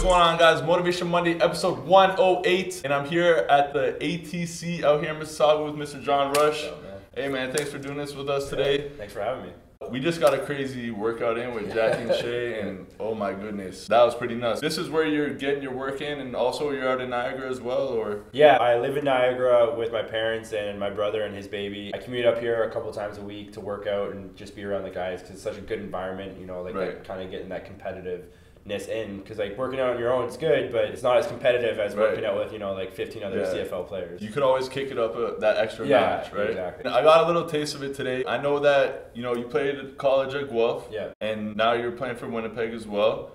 What's going on, guys? Motivation Monday, episode 108, and I'm here at the ATC out here in Mississauga with Mr. John Rush. Up, man? Hey, man, thanks for doing this with us today. Thanks for having me. We just got a crazy workout in with Jackie and Shay, and oh my goodness, that was pretty nuts. This is where you're getting your work in, and also you're out in Niagara as well, or? Yeah, I live in Niagara with my parents and my brother and his baby. I commute up here a couple times a week to work out and just be around the guys because it's such a good environment. You know, like Right. kind of getting that competitiveness in because like working out on your own is good, but it's not as competitive as Right. working out with you know like 15 other Yeah. CFL players. You could always kick it up a, that extra Yeah, notch, right? exactly. I got a little taste of it today. I know that you know you played at college at Guelph, Yeah. and now you're playing for Winnipeg as well.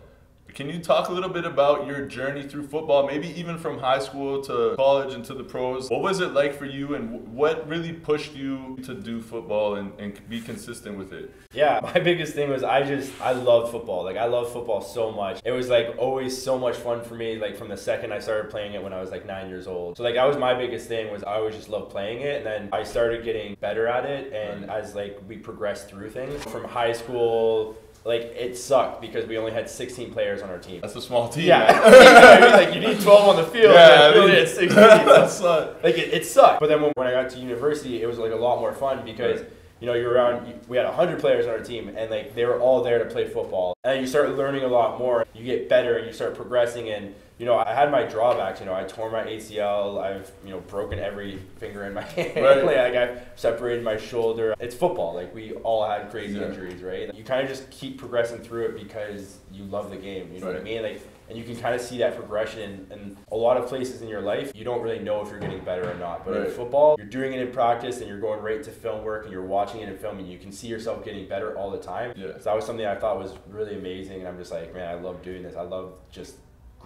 Can you talk a little bit about your journey through football, maybe even from high school to college and to the pros? What was it like for you, and what really pushed you to do football and, and be consistent with it? Yeah, my biggest thing was I just I love football. Like I love football so much. It was like always so much fun for me. Like from the second I started playing it when I was like nine years old. So like that was my biggest thing was I always just loved playing it. And then I started getting better at it. And as like we progressed through things from high school, like it sucked because we only had 16 players on our team. That's a small team. Yeah. I like you need 12 on the field. Yeah, and I we only mean- had 16. That's like it, it sucked. But then when, when I got to university, it was like a lot more fun because Right. you know you're around. We had hundred players on our team, and like they were all there to play football. And you start learning a lot more. You get better, and you start progressing. And you know I had my drawbacks. You know I tore my ACL. I've you know broken every finger in my hand. Right. like I've separated my shoulder. It's football. Like we all had crazy Yeah. injuries, right? You kind of just keep progressing through it because you love the game. You know what I mean? Like and you can kind of see that progression in, in a lot of places in your life. You don't really know if you're getting better or not. But Right. in football, you're doing it in practice and you're going right to film work and you're watching it in film and you can see yourself getting better all the time. Yeah. So that was something I thought was really amazing. And I'm just like, man, I love doing this. I love just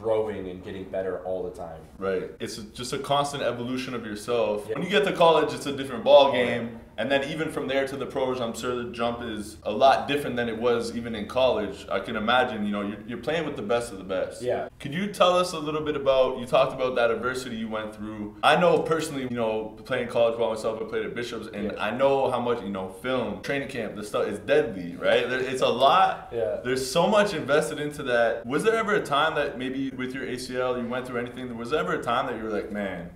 growing and getting better all the time. Right. It's just a constant evolution of yourself. Yeah. When you get to college, it's a different ball game. And then even from there to the pros, I'm sure the jump is a lot different than it was even in college. I can imagine, you know, you're, you're playing with the best of the best. Yeah. Could you tell us a little bit about, you talked about that adversity you went through. I know personally, you know, playing college ball myself, I played at Bishops, and Yeah. I know how much, you know, film, training camp, this stuff is deadly, right? There- It's a lot. Yeah. There's so much invested into that. Was there ever a time that maybe with your ACL you went through anything? There was there ever a time that you were like, man?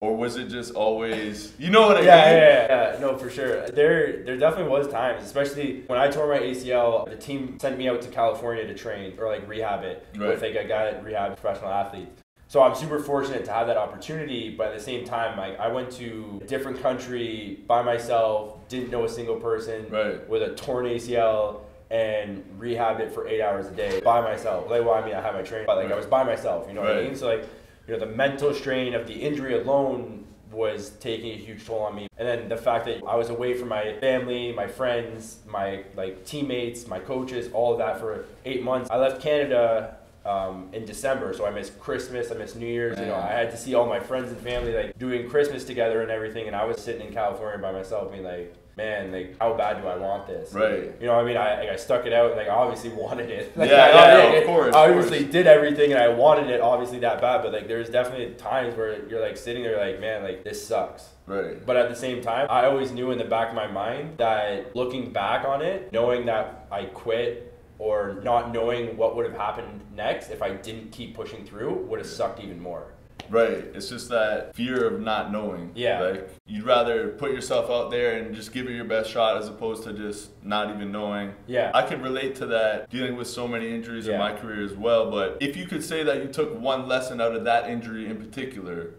Or was it just always, you know what I Yeah, mean? yeah, yeah, yeah. No, for sure. There, there definitely was times, especially when I tore my ACL. The team sent me out to California to train or like rehab it Right. with like a guy that rehab professional athletes. So I'm super fortunate to have that opportunity. But at the same time, like I went to a different country by myself, didn't know a single person Right. with a torn ACL. And rehabbed it for eight hours a day by myself. Like, well, I mean, I had my training, but like I was by myself. You know what I mean? So like, you know, the mental strain of the injury alone was taking a huge toll on me. And then the fact that I was away from my family, my friends, my like teammates, my coaches, all of that for eight months. I left Canada um, in December, so I missed Christmas, I missed New Year's. You know, I had to see all my friends and family like doing Christmas together and everything, and I was sitting in California by myself, being like, man, like how bad do I want this? Right. You know, what I mean, I, like, I stuck it out, and like I obviously wanted it. Like, Yeah, I, yeah, I- of course, I obviously course. did everything, and I wanted it obviously that bad. But like, there's definitely times where you're like sitting there, like, man, like this sucks. Right. But at the same time, I always knew in the back of my mind that looking back on it, knowing that I quit or not knowing what would have happened next if I didn't keep pushing through would have sucked even more. Right. It's just that fear of not knowing. Yeah. Like you'd rather put yourself out there and just give it your best shot as opposed to just not even knowing. Yeah. I could relate to that dealing with so many injuries in my career as well. But if you could say that you took one lesson out of that injury in particular,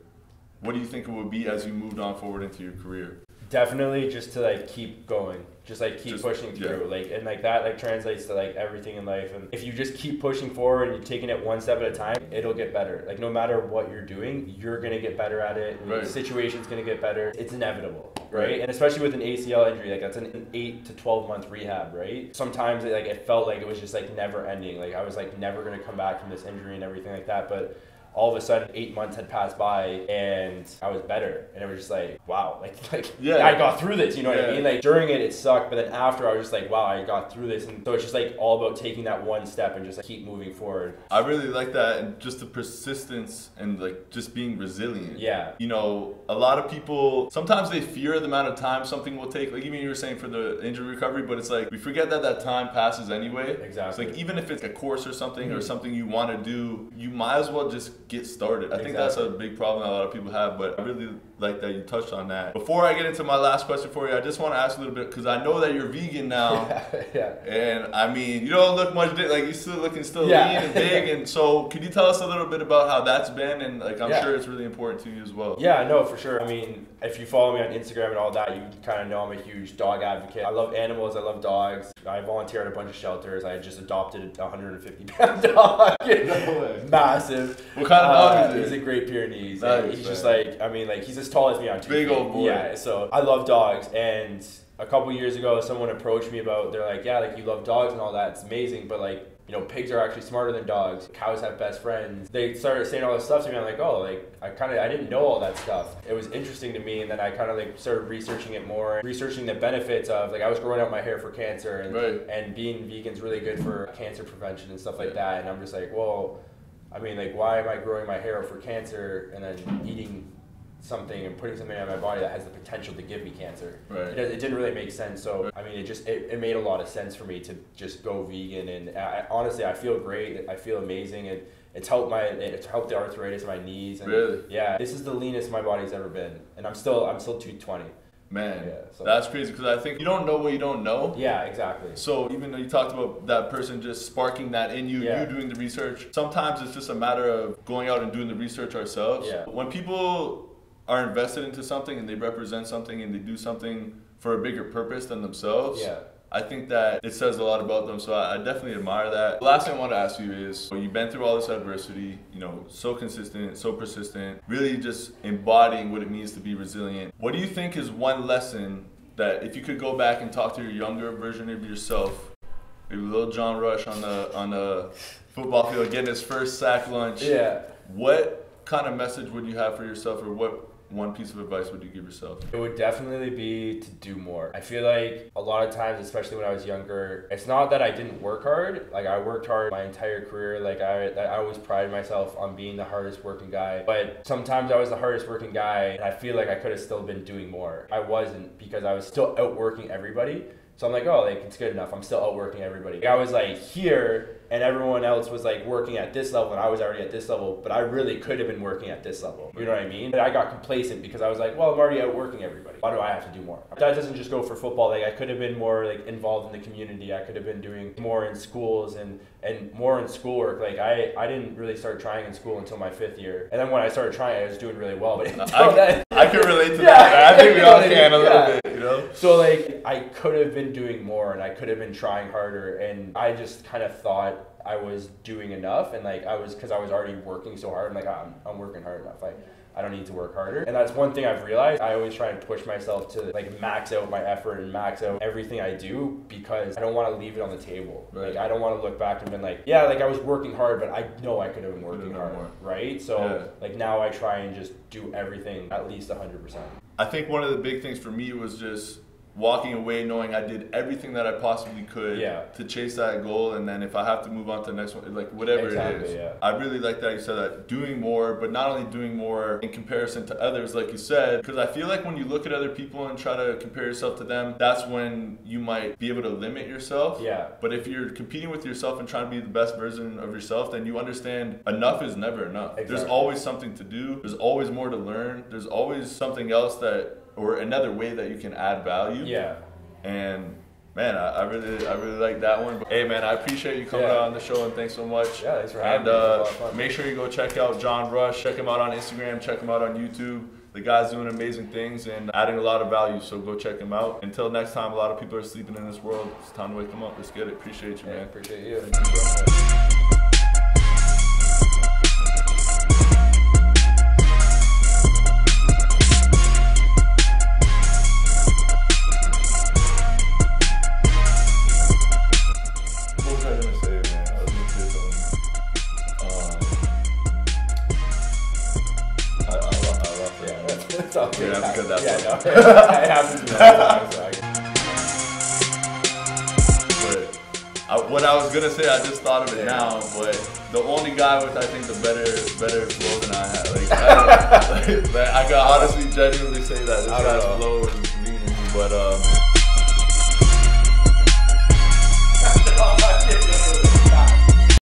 what do you think it would be as you moved on forward into your career? Definitely just to like keep going. Just like keep Just- pushing yeah. through. Like and like that like translates to like everything in life. And if you just keep pushing forward and you're taking it one step at a time, it'll get better. Like no matter what you're doing, you're gonna get better at it. Right. The situation's gonna get better. It's inevitable. Right? Right. And especially with an ACL injury, like that's an eight to twelve month rehab, right? Sometimes it, like it felt like it was just like never ending. Like I was like never gonna come back from this injury and everything like that. But all of a sudden eight months had passed by and I was better. And it was just like, wow, like, like Yeah. I got through this, you know what Yeah. I mean? Like during it, it sucked, but then after I was just like, wow, I got through this. And so it's just like all about taking that one step and just like, keep moving forward. I really like that and just the persistence and like just being resilient. Yeah. You know, a lot of people sometimes they fear the amount of time something will take. Like even you were saying for the injury recovery, but it's like we forget that that time passes anyway. Exactly. It's like even if it's a course or something or Mhm. something you want to do, you might as well just get started. I think that's a big problem a lot of people have, but I really like that you touched on that. Before I get into my last question for you, I just want to ask a little bit because I know that you're vegan now. yeah. And I mean, you don't look much like you're still looking still Yeah. lean and big. And so, could you tell us a little bit about how that's been? And like, I'm Yeah. sure it's really important to you as well. Yeah, no, for sure. I mean, if you follow me on Instagram and all that, you kind of know I'm a huge dog advocate. I love animals. I love dogs. I volunteer at a bunch of shelters. I just adopted a 150 pound dog. way. Massive. What kind of dog Uh, is He's it? a Great Pyrenees. Nice, he's just like, I mean, like he's as tall as me on two Big feet. old boy. Yeah. So I love dogs, and a couple years ago, someone approached me about. They're like, yeah, like you love dogs and all that. It's amazing, but like. You know, pigs are actually smarter than dogs. Cows have best friends. They started saying all this stuff to me. I'm like, oh, like I kind of I didn't know all that stuff. It was interesting to me, and then I kind of like started researching it more, researching the benefits of like I was growing out my hair for cancer, and Right. and being vegan's really good for cancer prevention and stuff like that. And I'm just like, well, I mean, like, why am I growing my hair for cancer and then eating something and putting something on my body that has the potential to give me cancer? Right. It, it didn't really make sense. So, I mean, it just it, it made a lot of sense for me to just go vegan. And I, I- honestly, I feel great. I feel amazing. And it's helped my it's helped the arthritis in my knees. And Really? Yeah, this is the leanest my body's ever been, and I'm still I'm still 220. Man, Yeah, so- that's crazy because I think you don't know what you don't know. Yeah, exactly. So even though you talked about that person just sparking that in you, Yeah. you doing the research, sometimes it's just a matter of going out and doing the research ourselves. Yeah. When people are invested into something and they represent something and they do something for a bigger purpose than themselves, Yeah. I think that it says a lot about them. So I, I definitely admire that. The last thing I want to ask you is, you've been through all this adversity, you know, so consistent, so persistent, really just embodying what it means to be resilient. What do you think is one lesson that if you could go back and talk to your younger version of yourself, maybe little John Rush on the on the football field getting his first sack lunch, Yeah. what kind of message would you have for yourself, or what one piece of advice would you give yourself? It would definitely be to do more. I feel like a lot of times, especially when I was younger, it's not that I didn't work hard. Like I worked hard my entire career. Like I, I always prided myself on being the hardest working guy. But sometimes I was the hardest working guy, and I feel like I could have still been doing more. I wasn't because I was still outworking everybody. So I'm like, oh, like it's good enough. I'm still outworking everybody. I was like here, and everyone else was like working at this level, and I was already at this level. But I really could have been working at this level. You know what I mean? But I got complacent because I was like, well, I'm already outworking everybody. Why do I have to do more? That doesn't just go for football. Like I could have been more like involved in the community. I could have been doing more in schools and and more in schoolwork. Like I I didn't really start trying in school until my fifth year, and then when I started trying, I was doing really well. But I, then, I can relate to Yeah. that. I think we all can a little Yeah. bit, you know. so like I could have been doing more and I could have been trying harder and I just kind of thought I was doing enough and like I was because I was already working so hard. I'm like I'm, I'm working hard enough. I I don't need to work harder. And that's one thing I've realized. I always try and push myself to like max out my effort and max out everything I do because I don't want to leave it on the table. Right. Like I don't want to look back and be like, yeah, like I was working hard, but I know I could have been working done hard, more. right? So Yeah. like now I try and just do everything at least 100%. I think one of the big things for me was just walking away knowing I did everything that I possibly could Yeah. to chase that goal and then if I have to move on to the next one like whatever it Exactly, is. yeah. I really like that you said that doing more but not only doing more in comparison to others like you said because I feel like when you look at other people and try to compare yourself to them that's when you might be able to limit yourself. Yeah. But if you're competing with yourself and trying to be the best version of yourself, then you understand enough is never enough. Exactly. There's always something to do. There's always more to learn. There's always something else that, or another way that you can add value. Yeah. And man, I, I really, I really like that one. Hey man, I appreciate you coming Yeah. out on the show and thanks so much. Yeah, thanks for having And me. It was a uh, lot of fun. make sure you go check out John Rush. Check him out on Instagram. Check him out on YouTube. The guy's doing amazing things and adding a lot of value. So go check him out. Until next time, a lot of people are sleeping in this world. It's time to wake them up. Let's get it. Appreciate you, Yeah, man. appreciate you. That yeah, I have to do that. so I- But I, what I was gonna say, I just thought of it now. But the only guy with I think the better better flow than I had, like, I, like, I can honestly, genuinely say that this guy's flow is meaning. But um,